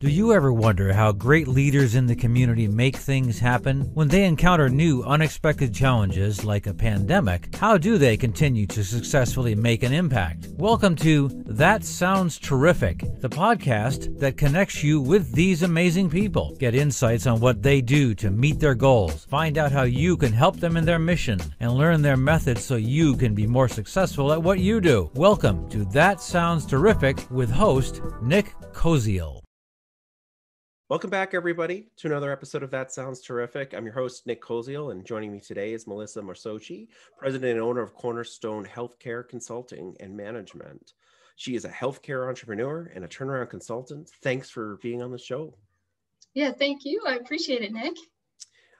Do you ever wonder how great leaders in the community make things happen? When they encounter new, unexpected challenges like a pandemic, how do they continue to successfully make an impact? Welcome to That Sounds Terrific, the podcast that connects you with these amazing people. Get insights on what they do to meet their goals, find out how you can help them in their mission, and learn their methods so you can be more successful at what you do. Welcome to That Sounds Terrific with host Nick Koziel. Welcome back, everybody, to another episode of That Sounds Terrific. I'm your host, Nick Koziel, and joining me today is Melissa Marsocci, president and owner of Cornerstone Healthcare Consulting and Management. She is a healthcare entrepreneur and a turnaround consultant. Thanks for being on the show. Yeah, thank you. I appreciate it, Nick.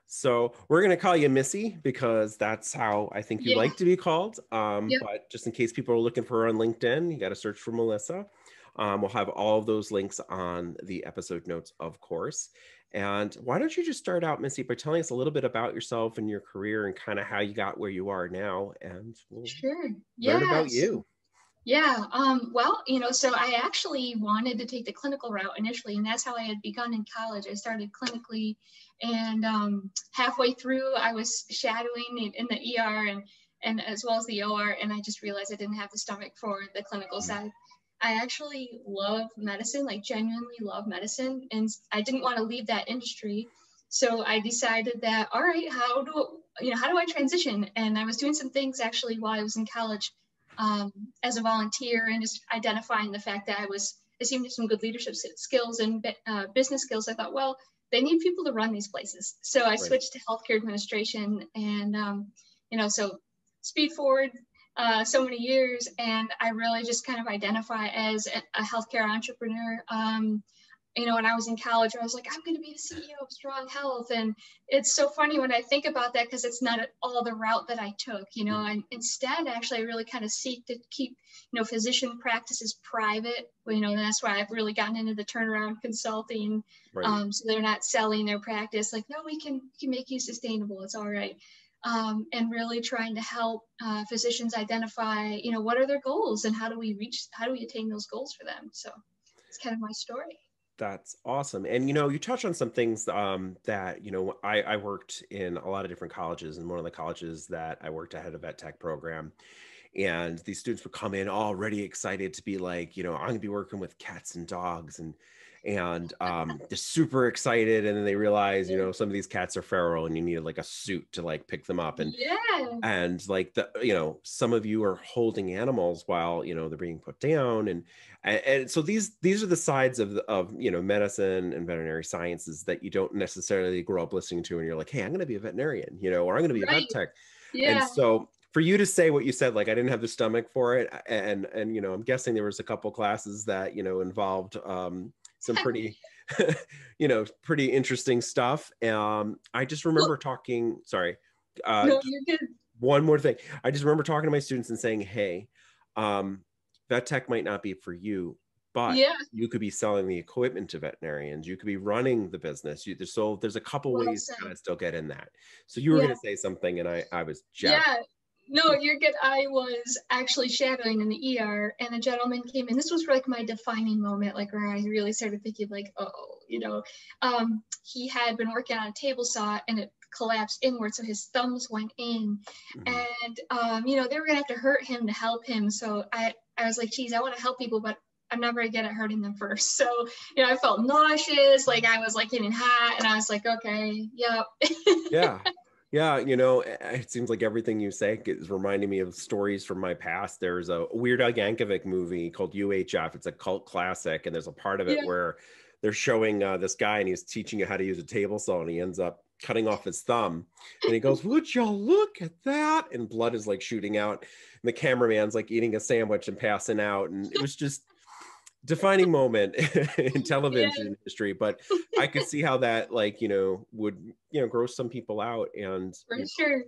So we're going to call you Missy because that's how I think you yeah. like to be called. Um, yep. But just in case people are looking for her on LinkedIn, you got to search for Melissa. Um, we'll have all of those links on the episode notes, of course. And why don't you just start out, Missy, by telling us a little bit about yourself and your career and kind of how you got where you are now, and we'll sure. learn about you. Yeah. Um, well, you know, so I actually wanted to take the clinical route initially, and that's how I had begun in college. I started clinically, and um, halfway through, I was shadowing in the ER and and as well as the OR, and I just realized I didn't have the stomach for the clinical mm-hmm. side. I actually love medicine, like genuinely love medicine, and I didn't want to leave that industry. So I decided that all right, how do you know how do I transition? And I was doing some things actually while I was in college um, as a volunteer and just identifying the fact that I was I seemed some good leadership skills and uh, business skills. I thought, well, they need people to run these places. So I right. switched to healthcare administration, and um, you know, so speed forward uh, so many years, and I really just kind of identify as a, a healthcare entrepreneur. Um, you know, when I was in college, I was like, I'm going to be the CEO of Strong Health, and it's so funny when I think about that because it's not at all the route that I took. You know, and instead, actually, I really kind of seek to keep, you know, physician practices private. You know, and that's why I've really gotten into the turnaround consulting. Right. Um, so they're not selling their practice like, no, we can we can make you sustainable. It's all right um, and really trying to help uh, physicians identify, you know, what are their goals and how do we reach, how do we attain those goals for them? So it's kind of my story. That's awesome. And, you know, you touched on some things um, that, you know, I, I worked in a lot of different colleges and one of the colleges that I worked at had a vet tech program and these students would come in already excited to be like you know i'm going to be working with cats and dogs and and um, they're super excited and then they realize you know some of these cats are feral and you need like a suit to like pick them up and yeah and like the you know some of you are holding animals while you know they're being put down and and, and so these these are the sides of of you know medicine and veterinary sciences that you don't necessarily grow up listening to and you're like hey i'm going to be a veterinarian you know or i'm going to be right. a vet tech yeah. and so for you to say what you said like i didn't have the stomach for it and and you know i'm guessing there was a couple classes that you know involved um some pretty you know pretty interesting stuff. Um i just remember talking sorry uh no, one more thing. I just remember talking to my students and saying hey um vet tech might not be for you but yeah. you could be selling the equipment to veterinarians. You could be running the business. You so there's a couple well ways to kind of still get in that. So you were yeah. going to say something and i i was jabbed. yeah no, you're good. I was actually shadowing in the ER, and a gentleman came in. This was like my defining moment, like where I really started thinking, like, oh, you know, um, he had been working on a table saw, and it collapsed inward, so his thumbs went in, mm-hmm. and um, you know, they were gonna have to hurt him to help him. So I, I was like, geez, I want to help people, but I'm never gonna get at hurting them first. So, you know, I felt nauseous, like I was like getting hot, and I was like, okay, yep. yeah. Yeah, you know, it seems like everything you say is reminding me of stories from my past. There's a Weird Al Yankovic movie called UHF. It's a cult classic, and there's a part of it yeah. where they're showing uh, this guy and he's teaching you how to use a table saw, and he ends up cutting off his thumb, and he goes, "Would y'all look at that?" And blood is like shooting out, and the cameraman's like eating a sandwich and passing out, and it was just defining moment in television yeah. history but i could see how that like you know would you know gross some people out and for sure.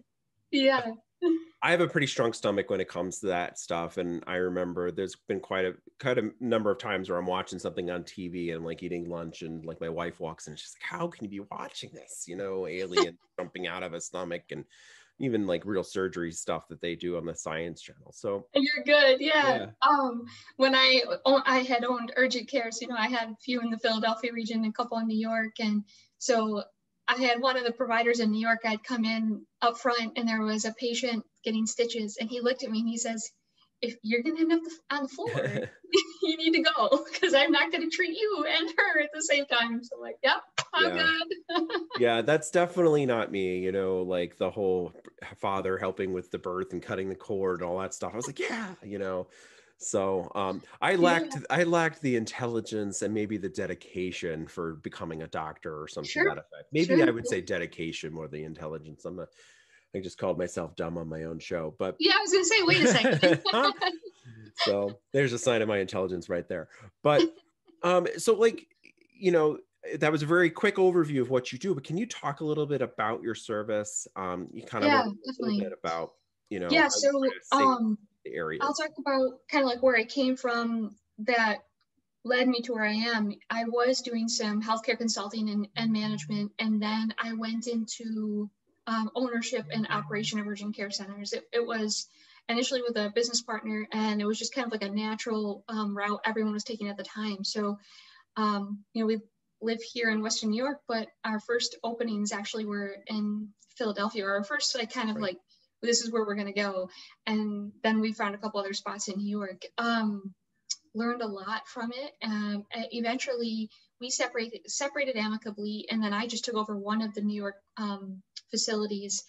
Yeah. I have a pretty strong stomach when it comes to that stuff and i remember there's been quite a quite a number of times where i'm watching something on tv and like eating lunch and like my wife walks in and she's like how can you be watching this? You know alien jumping out of a stomach and even like real surgery stuff that they do on the Science Channel. So you're good, yeah. yeah. Um, when I I had owned urgent cares, you know, I had a few in the Philadelphia region, a couple in New York, and so I had one of the providers in New York. I'd come in up front, and there was a patient getting stitches, and he looked at me and he says, if you're going to end up on the floor, you need to go because I'm not going to treat you and her at the same time. So, like, yep, I'm yeah. good. yeah, that's definitely not me. You know, like the whole father helping with the birth and cutting the cord and all that stuff. I was like, yeah, you know. So um, I lacked yeah. I lacked the intelligence and maybe the dedication for becoming a doctor or something sure. that effect. Maybe sure. I would say dedication more than intelligence. I'm a I just called myself dumb on my own show. But yeah, I was gonna say, wait a second. so there's a sign of my intelligence right there. But um, so like, you know, that was a very quick overview of what you do, but can you talk a little bit about your service? Um, you kind of yeah, a little bit about, you know, yeah. So um, the area. I'll talk about kind of like where I came from that led me to where I am. I was doing some healthcare consulting and, and management, and then I went into um, ownership and operation of urgent care centers. It, it, was initially with a business partner, and it was just kind of like a natural um, route everyone was taking at the time. So, um, you know, we live here in Western New York, but our first openings actually were in Philadelphia. Our first, like, kind of right. like this is where we're going to go, and then we found a couple other spots in New York. Um, learned a lot from it. Um, eventually, we separated separated amicably, and then I just took over one of the New York um, facilities.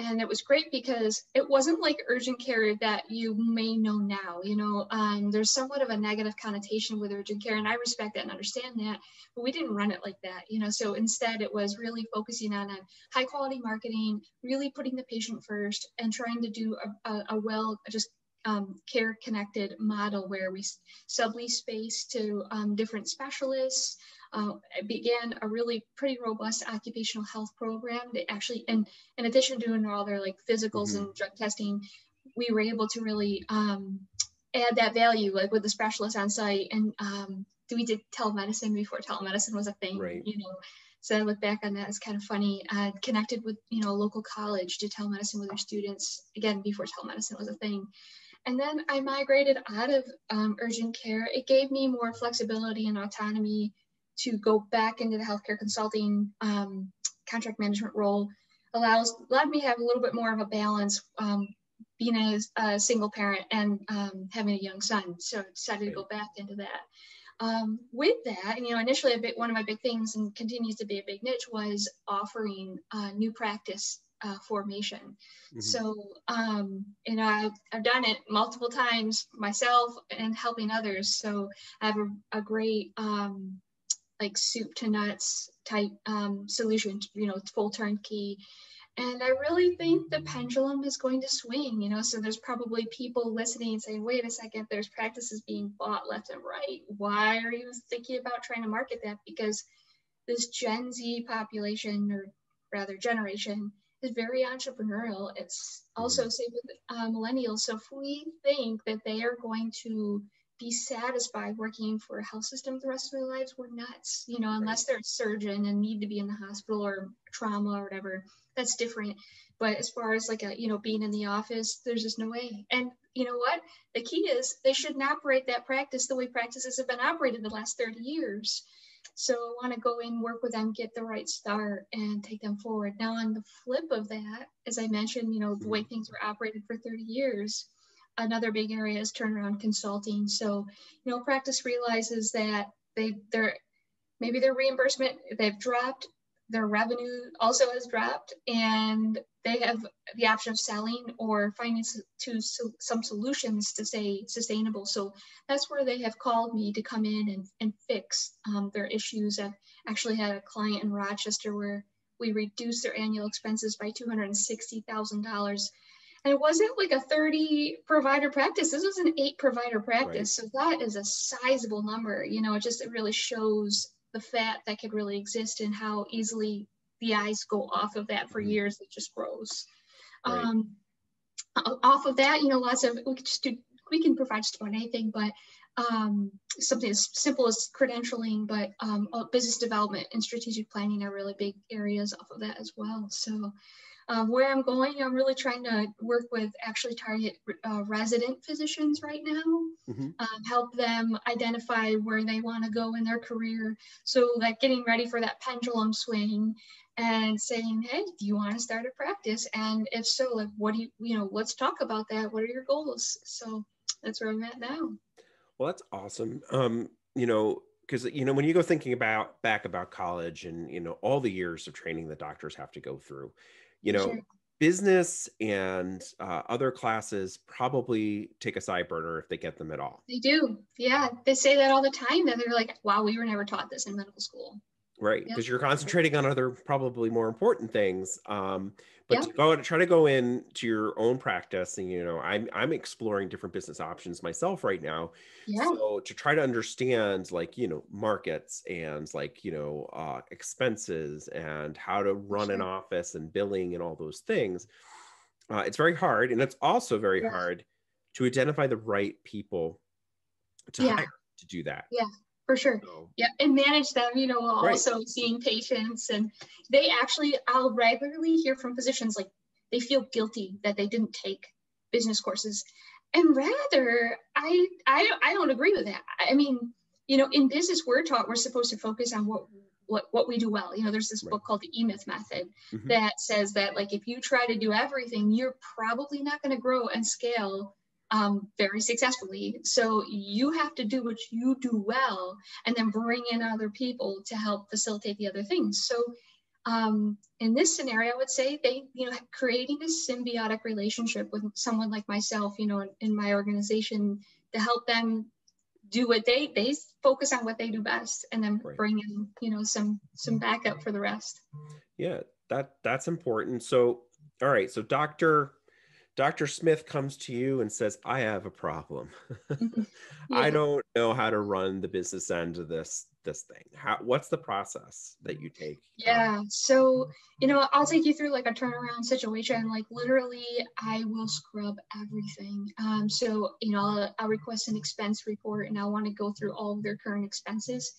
And it was great because it wasn't like urgent care that you may know now. You know, um, there's somewhat of a negative connotation with urgent care, and I respect that and understand that. But we didn't run it like that. You know, so instead it was really focusing on, on high quality marketing, really putting the patient first, and trying to do a, a, a well just um, care connected model where we sublease space to um, different specialists, uh, began a really pretty robust occupational health program that actually, and in addition to doing all their like physicals mm-hmm. and drug testing, we were able to really um, add that value like with the specialists on site. And um, we did telemedicine before telemedicine was a thing, right. you know. So I look back on that as kind of funny. I connected with you know a local college to telemedicine with their students again before telemedicine was a thing. And then I migrated out of um, urgent care. It gave me more flexibility and autonomy to go back into the healthcare consulting um, contract management role allows allowed me to have a little bit more of a balance um, being a, a, single parent and um, having a young son. So I decided to go back into that. Um, with that, you know, initially a bit one of my big things and continues to be a big niche was offering uh, new practice uh, formation. Mm-hmm. So, um, you know, I've, I've done it multiple times myself and helping others. So I have a, a great um, like soup to nuts type um, solution, you know, full turnkey. And I really think the pendulum is going to swing, you know. So there's probably people listening and saying, wait a second, there's practices being bought left and right. Why are you thinking about trying to market that? Because this Gen Z population, or rather generation, is very entrepreneurial. It's also mm-hmm. same with uh, millennials. So if we think that they are going to be satisfied working for a health system the rest of their lives, we're nuts. You know, unless they're a surgeon and need to be in the hospital or trauma or whatever, that's different. But as far as like a, you know, being in the office, there's just no way. And you know what? The key is they shouldn't operate that practice the way practices have been operated the last 30 years. So I want to go in, work with them, get the right start, and take them forward. Now, on the flip of that, as I mentioned, you know, the way mm-hmm. things were operated for 30 years, another big area is turnaround consulting. So, you know, practice realizes that they they're maybe their reimbursement they've dropped, their revenue also has dropped, and they have the option of selling or finding to some solutions to stay sustainable. So that's where they have called me to come in and, and fix um, their issues. I've actually had a client in Rochester where we reduced their annual expenses by $260,000 and it wasn't like a 30 provider practice this was an eight provider practice right. so that is a sizable number you know it just it really shows the fat that could really exist and how easily the eyes go off of that for mm-hmm. years it just grows right. um, off of that you know lots of we can just do we can provide just about anything but um, something as simple as credentialing, but um, business development and strategic planning are really big areas off of that as well. So um, where I'm going, I'm really trying to work with actually target uh, resident physicians right now, mm-hmm. um, help them identify where they want to go in their career. So, like getting ready for that pendulum swing and saying, hey, do you want to start a practice? And if so, like, what do you, you know, let's talk about that. What are your goals? So, that's where I'm at now. Well, that's awesome. Um, you know, because you know when you go thinking about back about college and you know all the years of training that doctors have to go through you know sure. business and uh, other classes probably take a side burner if they get them at all. They do. Yeah. They say that all the time that they're like wow we were never taught this in medical school. Right. Because yep. you're concentrating on other probably more important things um, but to go to try to go into your own practice and you know i'm i'm exploring different business options myself right now yeah. so to try to understand like you know markets and like you know uh, expenses and how to run sure. an office and billing and all those things uh, it's very hard and it's also very yeah. hard to identify the right people to yeah. hire to do that yeah for sure. So, yeah, and manage them, you know, while right. also seeing patients. And they actually, I'll regularly hear from physicians like they feel guilty that they didn't take business courses. And rather, I I I don't agree with that. I mean, you know, in business we're taught we're supposed to focus on what what what we do well. You know, there's this right. book called the E-Myth Method mm-hmm. that says that like if you try to do everything, you're probably not going to grow and scale um, very successfully. So you have to do what you do well and then bring in other people to help facilitate the other things. So um, in this scenario, I would say they, you know, creating a symbiotic relationship with someone like myself, you know, in, in my organization to help them do what they they focus on what they do best and then right. bring in you know some some backup for the rest yeah that that's important so all right so dr Dr. Smith comes to you and says, I have a problem. Mm-hmm. yeah. I don't know how to run the business end of this this thing. How what's the process that you take? Yeah. So, you know, I'll take you through like a turnaround situation. Like literally I will scrub everything. Um, so, you know, I'll, I'll request an expense report and I want to go through all of their current expenses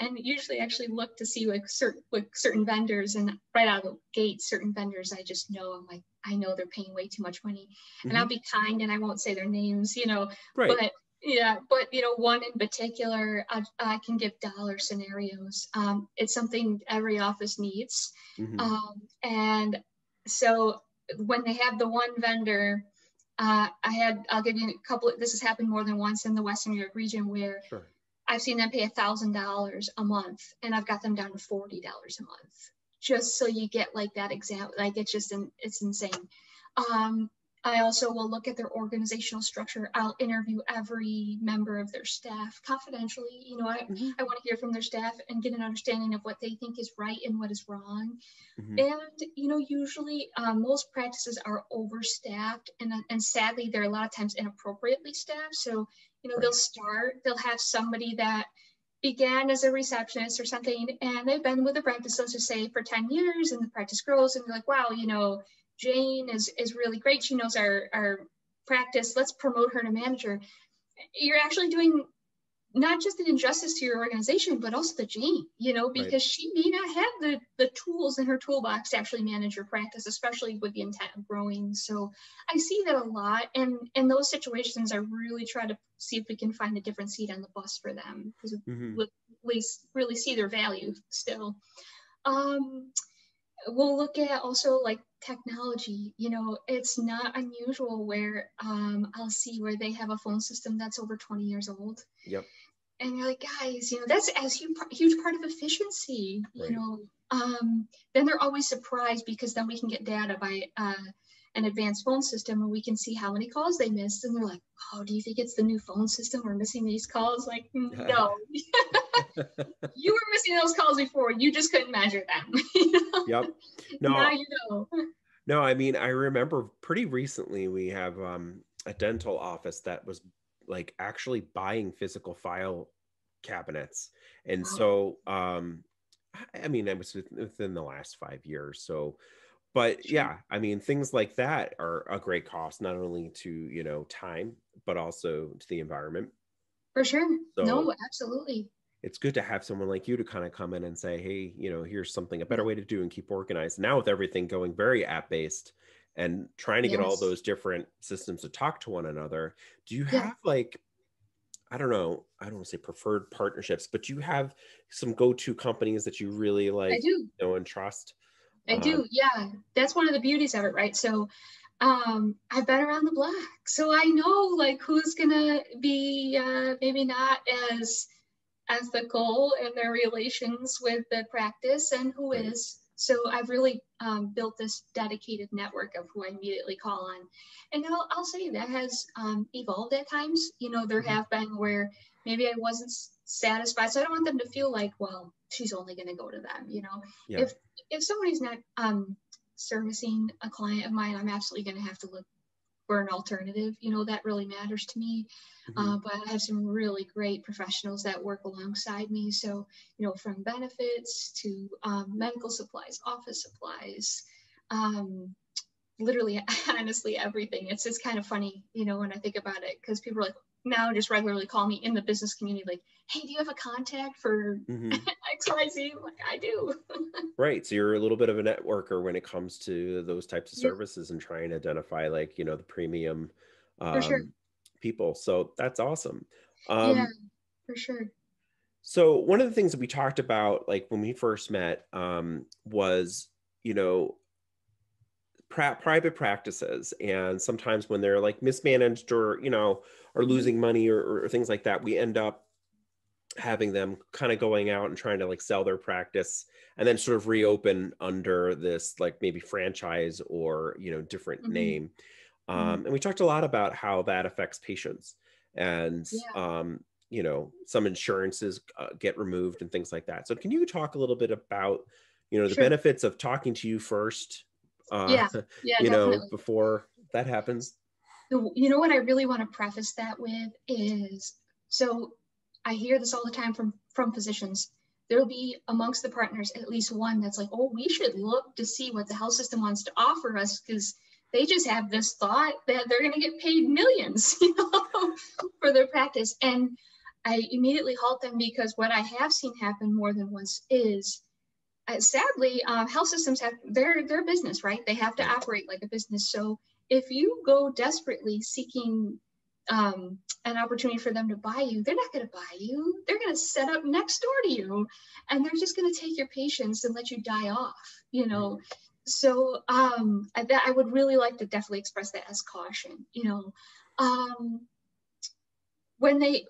and usually actually look to see like certain like certain vendors and right out of the gate certain vendors i just know i'm like i know they're paying way too much money mm-hmm. and i'll be kind and i won't say their names you know right. but yeah but you know one in particular i, I can give dollar scenarios um, it's something every office needs mm-hmm. um, and so when they have the one vendor uh, i had i'll give you a couple of, this has happened more than once in the western new york region where sure I've seen them pay a thousand dollars a month and I've got them down to forty dollars a month. Just so you get like that example, like it's just in, it's insane. Um, I also will look at their organizational structure. I'll interview every member of their staff confidentially. You know, I, mm-hmm. I want to hear from their staff and get an understanding of what they think is right and what is wrong. Mm-hmm. And, you know, usually um, most practices are overstaffed and, and sadly, they're a lot of times inappropriately staffed. So you know right. they'll start they'll have somebody that began as a receptionist or something and they've been with the practice let's just say for 10 years and the practice grows and they're like wow you know jane is is really great. She knows our our practice. Let's promote her to manager. You're actually doing not just an injustice to your organization, but also the Jane, you know, because right. she may not have the, the tools in her toolbox to actually manage your practice, especially with the intent of growing. So I see that a lot. And in those situations, I really try to see if we can find a different seat on the bus for them because mm-hmm. we really see their value still. Um, we'll look at also like technology you know it's not unusual where um, i'll see where they have a phone system that's over 20 years old yep and you're like guys you know that's a huge, huge part of efficiency right. you know um, then they're always surprised because then we can get data by uh, an advanced phone system and we can see how many calls they missed. And they're like oh do you think it's the new phone system? We're missing these calls? Like no. You were missing those calls before. You just couldn't measure them. Yep. No. Now you know. No i mean i remember pretty recently we have um, a dental office that was like actually buying physical file cabinets. And so um i mean it was within the last five years so but yeah i mean things like that are a great cost not only to you know time but also to the environment. For sure. So, no absolutely. it's good to have someone like you to kind of come in and say, hey, you know, here's something a better way to do and keep organized. Now with everything going very app based and trying to yes. get all those different systems to talk to one another, do you have like I don't know, I don't want to say preferred partnerships, but you have some go-to companies that you really like I do. know and trust. I um, do, yeah. That's one of the beauties of it, right? So um I've been around the block. So I know like who's gonna be uh maybe not as ethical in their relations with the practice and who is. So I've really um, built this dedicated network of who I immediately call on. And I'll, I'll say that has um, evolved at times. You know, there mm-hmm. have been where maybe I wasn't satisfied. So I don't want them to feel like, well, she's only going to go to them. You know, yeah. if if somebody's not um, servicing a client of mine, I'm absolutely going to have to look for an alternative. You know, that really matters to me. Mm-hmm. Uh, but I have some really great professionals that work alongside me. So, you know, from benefits to um, medical supplies, office supplies, um, literally, honestly, everything. It's just kind of funny, you know, when I think about it, because people are like, now just regularly call me in the business community like hey do you have a contact for mm-hmm. xyz like i do right so you're a little bit of a networker when it comes to those types of services yeah. and trying to identify like you know the premium um, sure. people so that's awesome um, yeah for sure so one of the things that we talked about like when we first met um, was you know pra- private practices and sometimes when they're like mismanaged or you know are mm-hmm. losing money or, or things like that we end up having them kind of going out and trying to like sell their practice and then sort of reopen under this like maybe franchise or you know different mm-hmm. name mm-hmm. um, and we talked a lot about how that affects patients and yeah. um, you know some insurances uh, get removed and things like that so can you talk a little bit about you know the sure. benefits of talking to you first uh, yeah. yeah you definitely. know before that happens you know what i really want to preface that with is so i hear this all the time from from physicians there'll be amongst the partners at least one that's like oh we should look to see what the health system wants to offer us because they just have this thought that they're going to get paid millions you know, for their practice and i immediately halt them because what i have seen happen more than once is sadly, uh, health systems have their their business, right? They have to operate like a business. So if you go desperately seeking um, an opportunity for them to buy you, they're not going to buy you. They're going to set up next door to you, and they're just going to take your patients and let you die off. You know. So um, I, I would really like to definitely express that as caution. You know, um, when they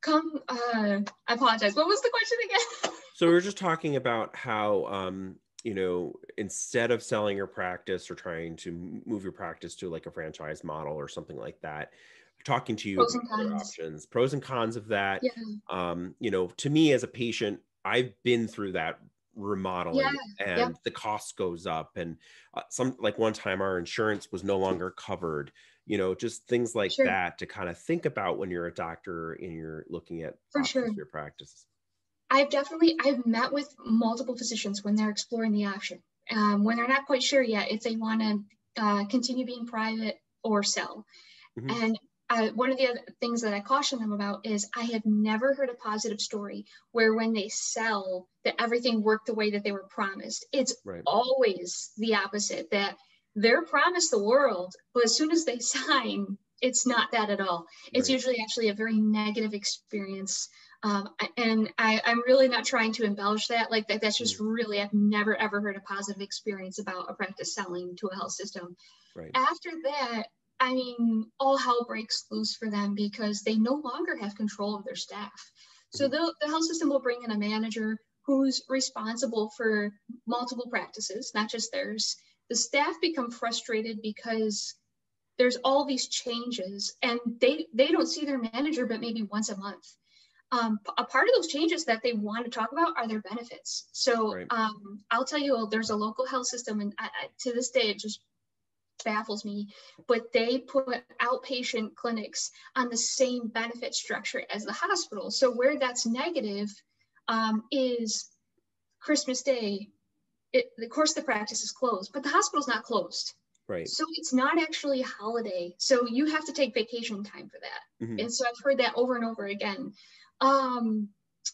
come, uh, I apologize. What was the question again? So we are just talking about how, um, you know, instead of selling your practice or trying to move your practice to like a franchise model or something like that, talking to you pros about options, pros and cons of that. Yeah. Um, you know, to me as a patient, I've been through that remodeling yeah. and yep. the cost goes up and uh, some like one time our insurance was no longer covered you know just things like sure. that to kind of think about when you're a doctor and you're looking at for sure your practice I've definitely I've met with multiple physicians when they're exploring the option, um, when they're not quite sure yet if they want to uh, continue being private or sell. Mm-hmm. And uh, one of the other things that I caution them about is I have never heard a positive story where when they sell that everything worked the way that they were promised. It's right. always the opposite that they're promised the world, but as soon as they sign, it's not that at all. It's right. usually actually a very negative experience um, and I, am really not trying to embellish that. Like that, that's just mm. really, I've never ever heard a positive experience about a practice selling to a health system. Right. After that, I mean, all hell breaks loose for them because they no longer have control of their staff. So mm-hmm. the, the health system will bring in a manager who's responsible for multiple practices, not just theirs. The staff become frustrated because there's all these changes and they they don't see their manager but maybe once a month um, a part of those changes that they want to talk about are their benefits. So right. um, I'll tell you, there's a local health system, and I, I, to this day, it just baffles me, but they put outpatient clinics on the same benefit structure as the hospital. So where that's negative um, is Christmas Day. It, of course, the practice is closed, but the hospital's not closed. Right. So it's not actually a holiday. So you have to take vacation time for that. Mm-hmm. And so I've heard that over and over again. Um,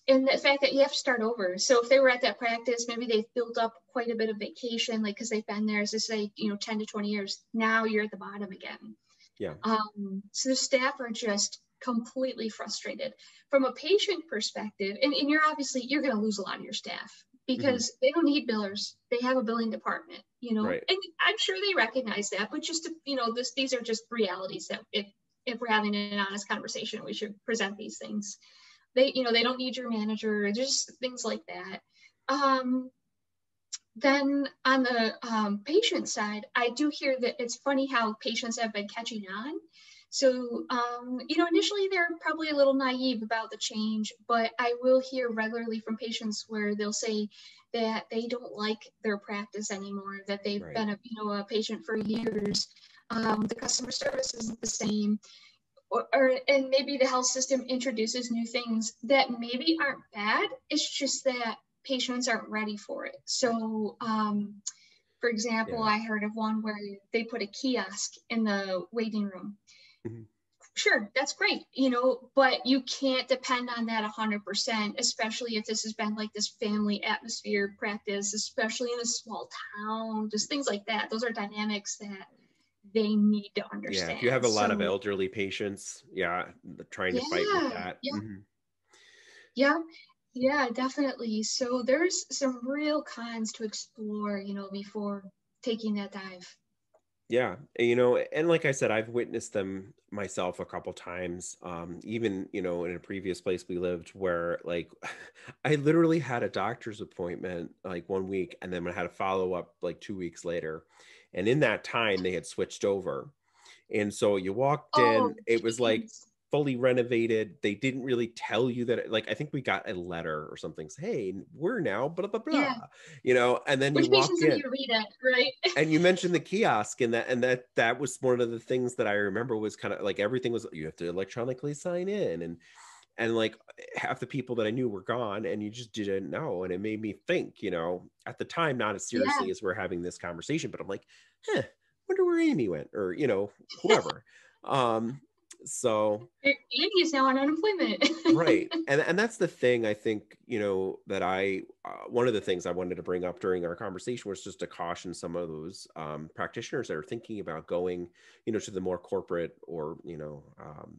and the fact that you have to start over. So if they were at that practice, maybe they've built up quite a bit of vacation, like because they've been there, as I say, you know, 10 to 20 years. Now you're at the bottom again. Yeah. Um, so the staff are just completely frustrated. From a patient perspective, and, and you're obviously you're going to lose a lot of your staff because mm-hmm. they don't need billers. They have a billing department, you know, right. and I'm sure they recognize that. But just to, you know, this these are just realities that if if we're having an honest conversation, we should present these things. They, you know, they don't need your manager, just things like that. Um, then on the um, patient side, I do hear that it's funny how patients have been catching on. So, um, you know, initially they're probably a little naive about the change, but I will hear regularly from patients where they'll say that they don't like their practice anymore, that they've right. been a, you know, a patient for years. Um, the customer service isn't the same. Or, or, and maybe the health system introduces new things that maybe aren't bad. It's just that patients aren't ready for it. So, um, for example, yeah. I heard of one where they put a kiosk in the waiting room. Mm-hmm. Sure, that's great, you know, but you can't depend on that 100%, especially if this has been like this family atmosphere practice, especially in a small town, just things like that. Those are dynamics that they need to understand. Yeah, if you have a lot so, of elderly patients, yeah, trying to yeah, fight with that. Yeah. Mm-hmm. yeah, yeah, definitely. So there's some real cons to explore, you know, before taking that dive. Yeah, you know, and like I said, I've witnessed them myself a couple times. Um, even you know, in a previous place we lived, where like I literally had a doctor's appointment like one week, and then I had a follow up like two weeks later, and in that time they had switched over, and so you walked oh, in, it was like fully renovated. They didn't really tell you that. Like I think we got a letter or something. Say, hey, we're now blah blah blah. Yeah. You know, and then Which you walk in. You read it, right? and you mentioned the kiosk, and that and that that was one of the things that I remember was kind of like everything was you have to electronically sign in and and like half the people that I knew were gone and you just didn't know. And it made me think, you know, at the time, not as seriously yeah. as we're having this conversation, but I'm like, eh, wonder where Amy went or, you know, whoever. um, so Andy is now on unemployment. right. And and that's the thing I think, you know, that I uh, one of the things I wanted to bring up during our conversation was just to caution some of those um, practitioners that are thinking about going, you know, to the more corporate or, you know, um,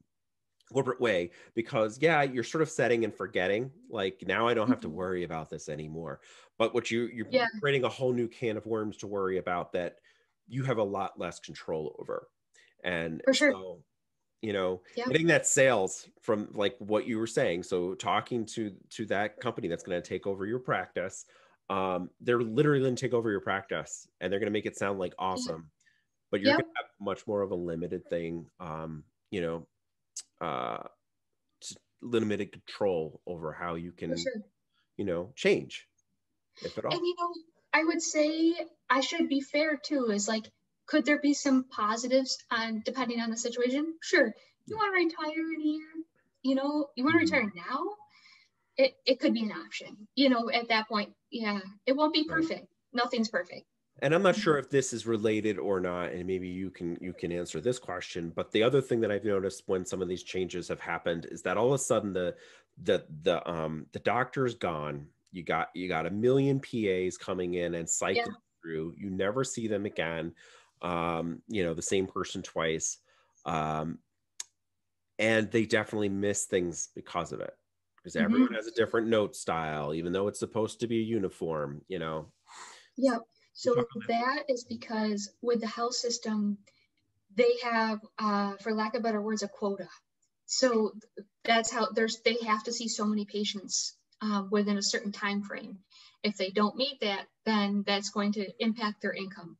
corporate way because yeah you're sort of setting and forgetting like now i don't have to mm-hmm. worry about this anymore but what you you're yeah. creating a whole new can of worms to worry about that you have a lot less control over and for sure so you know yeah. getting that sales from like what you were saying so talking to to that company that's going to take over your practice um they're literally going to take over your practice and they're going to make it sound like awesome but you're yeah. going to have much more of a limited thing um you know uh limited control over how you can sure. you know change if at all and you know i would say i should be fair too is like could there be some positives on depending on the situation? Sure. You want to retire in a year? You know, you want to mm-hmm. retire now? It, it could be an option. You know, at that point, yeah, it won't be perfect. Right. Nothing's perfect. And I'm not sure if this is related or not, and maybe you can you can answer this question. But the other thing that I've noticed when some of these changes have happened is that all of a sudden the the the um the doctor's gone. You got you got a million PAs coming in and cycling yeah. through. You never see them again um, you know, the same person twice. Um, and they definitely miss things because of it because mm-hmm. everyone has a different note style, even though it's supposed to be a uniform, you know. Yeah. So that is because with the health system, they have, uh, for lack of better words, a quota. So that's how there's they have to see so many patients uh, within a certain time frame. If they don't meet that, then that's going to impact their income.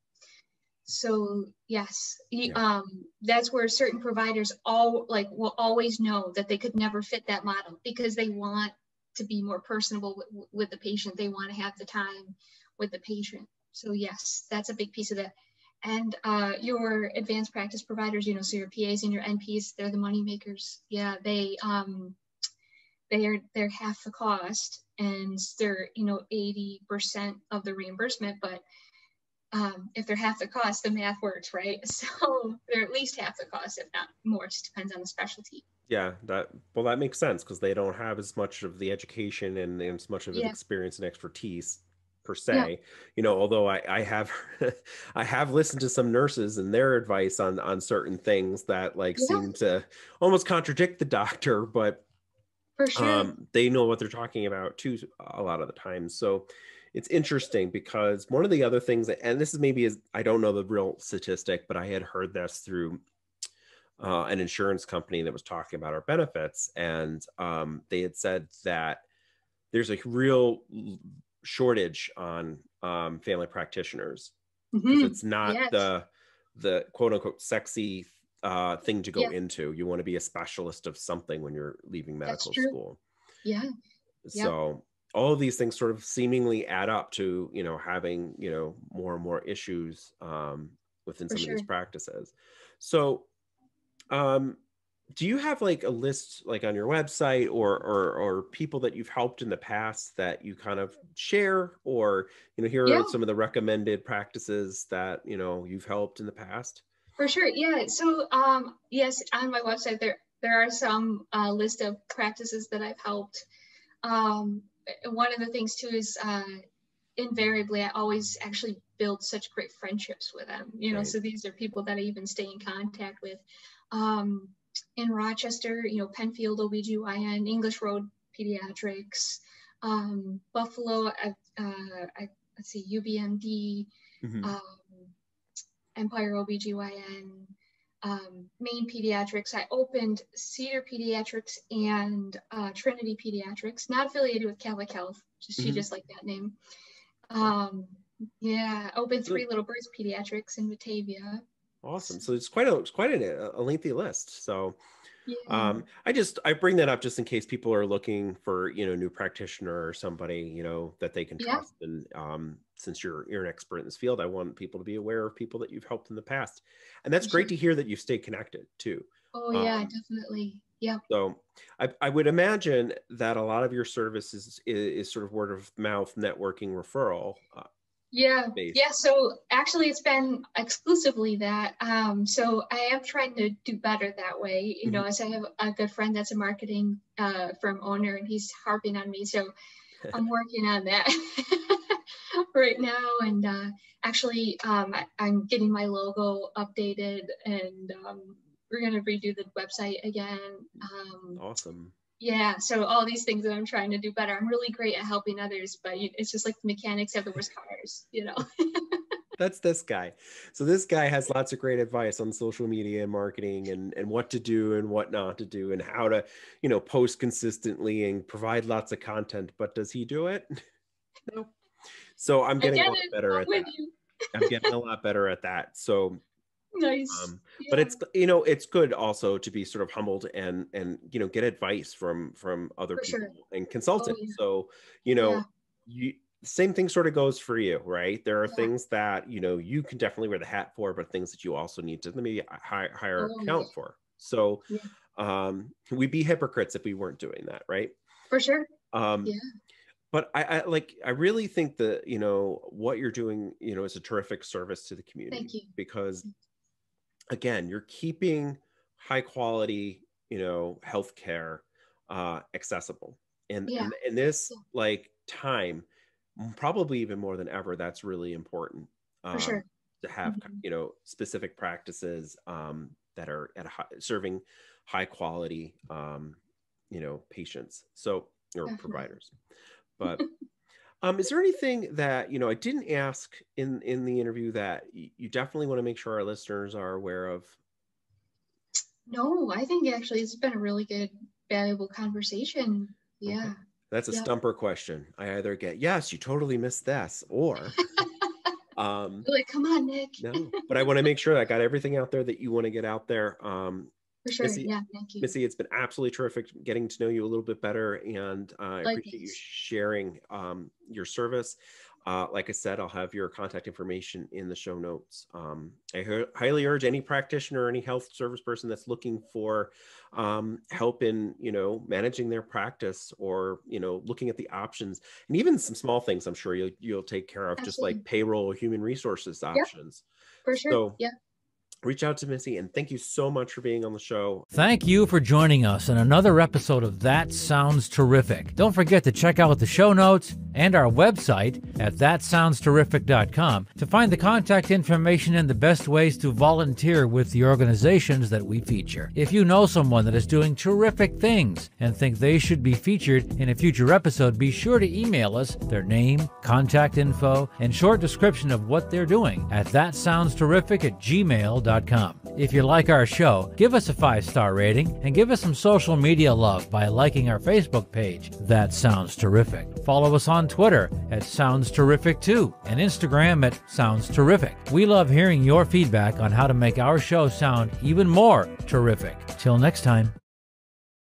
So yes, yeah. um, that's where certain providers all like will always know that they could never fit that model because they want to be more personable with, with the patient. They want to have the time with the patient. So yes, that's a big piece of that. And uh, your advanced practice providers, you know, so your PAs and your NPs, they're the money makers. Yeah, they um, they are they're half the cost, and they're you know 80% of the reimbursement, but um, if they're half the cost, the math works, right? So they're at least half the cost, if not more. It just depends on the specialty. Yeah, that well, that makes sense because they don't have as much of the education and, and as much of the Yeah. experience and expertise per Yeah. se. You know, although I, I have I have listened to some nurses and their advice on on certain things that like Yeah. seem to almost contradict the doctor, but For sure. um, they know what they're talking about too a lot of the time. So it's interesting because one of the other things, that, and this is maybe is I don't know the real statistic, but I had heard this through uh, an insurance company that was talking about our benefits, and um, they had said that there's a real shortage on um, family practitioners because Mhm. it's not yes. the the quote unquote sexy uh, thing to go Yeah. into. You want to be a specialist of something when you're leaving medical school. Yeah. Yeah. So all of these things sort of seemingly add up to you know having you know more and more issues um, within For some of these practices. So, um, do you have like a list like on your website or or or people that you've helped in the past that you kind of share or you know here Yeah. are some of the recommended practices that you know you've helped in the past? For sure. Yeah. So um yes, on my website there there are some uh, list of practices that I've helped. Um, one of the things too is uh, invariably I always actually build such great friendships with them. You know, Right. so these are people that I even stay in contact with. Um, in Rochester, you know, Penfield OBGYN, English Road Pediatrics, um, Buffalo, uh, uh, I, let's see, UBMD, Mhm. um, Empire OBGYN, um, Maine Pediatrics. I opened Cedar Pediatrics and uh, Trinity Pediatrics, not affiliated with Catholic Health. Just, She Mhm. just liked that name. Um, yeah, opened Three Little Birds Pediatrics in Batavia. Awesome. So it's quite a it's quite a, a lengthy list. So Yeah. um, I just I bring that up just in case people are looking for you know new practitioner or somebody you know that they can Yeah. trust. And um, since you're you're an expert in this field, I want people to be aware of people that you've helped in the past. And that's great to hear that you've stayed connected too. oh yeah, um, definitely. Yeah. So I, I would imagine that a lot of your services is, is sort of word of mouth networking referral. Uh, Yeah, yeah. So actually, it's been exclusively that. Um, so I am trying to do better that way. You know, as I have a good friend that's a marketing uh, firm owner, and he's harping on me. So I'm working on that right now. And uh, actually, um, I, I'm getting my logo updated, and um, we're gonna redo the website again. Um, awesome. Yeah, so all these things that I'm trying to do better. I'm really great at helping others, but it's just like the mechanics have the worst cars, you know. That's this guy. So this guy has lots of great advice on social media and marketing and and what to do and what not to do and how to, you know, post consistently and provide lots of content. But does he do it? no. So I'm getting a lot better at that. I'm getting a lot better at that. So Nice. um but it's you know it's good also to be sort of humbled and and you know get advice from from other For people sure. and consultant yeah. so you know Yeah. you same thing sort of goes for you right there are Yeah. things that you know you can definitely wear the hat for but things that you also need to maybe hi- hire Oh, account for so Yeah. um we'd be hypocrites if we weren't doing that right for sure. um Yeah. but I, I like i really think that you know what you're doing you know is a terrific service to the community Thank you. because again you're keeping high quality you know healthcare uh accessible and Yeah. and this like time probably even more than ever that's really important um, sure. to have Mhm. you know specific practices um that are at a high, serving high quality um you know patients so or Definitely. providers but um, is there anything that you know I didn't ask in in the interview that you definitely want to make sure our listeners are aware of? No, I think actually it's been a really good, valuable conversation. Yeah. That's a Yeah. stumper question. I either get yes, you totally missed this, or um, like, come on, Nick. no. But I want to make sure that I got everything out there that you want to get out there. Um, For sure. Missy- yeah. Thank you. Missy, it's been absolutely terrific getting to know you a little bit better, and uh, I appreciate you sharing um, your service. Uh, like I said, I'll have your contact information in the show notes. Um, I highly urge any practitioner or any health service person that's looking for um, help in, you know, managing their practice or, you know, looking at the options and even some small things. I'm sure you'll you'll take care of, just like payroll, human resources options. For sure. So, yeah. Reach out to Missy and thank you so much for being on the show. Thank you for joining us in another episode of That Sounds Terrific. Don't forget to check out the show notes and our website at thatsoundsterrific.com to find the contact information and the best ways to volunteer with the organizations that we feature. If you know someone that is doing terrific things and think they should be featured in a future episode, be sure to email us their name, contact info, and short description of what they're doing at thatsoundsterrific at If you like our show, give us a five star rating and give us some social media love by liking our Facebook page. That sounds terrific. Follow us on Twitter at Sounds Terrific too, and Instagram at Sounds Terrific. We love hearing your feedback on how to make our show sound even more terrific. Till next time.